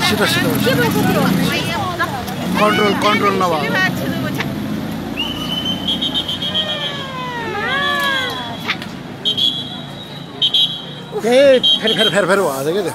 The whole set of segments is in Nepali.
छिटो कन्ट्रोल कन्ट्रोल नभएको ए फेरि फेरि फेरि फेरि भएको क्या त्यो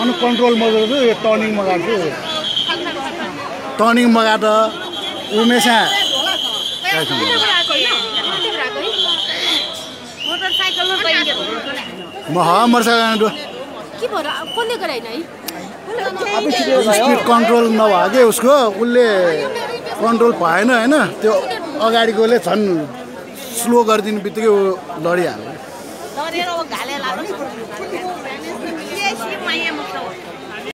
अनि कन्ट्रोल छु यो टर्निङ मगाएको छु। टर्निङ गराएन है स्पिड कन्ट्रोल नभएको के उसको? उसले कन्ट्रोल भएन होइन। त्यो अगाडिकोले झन् स्लो गरिदिनु बित्तिकै ऊ लडिहाल्यो। ahí hemos trabajado.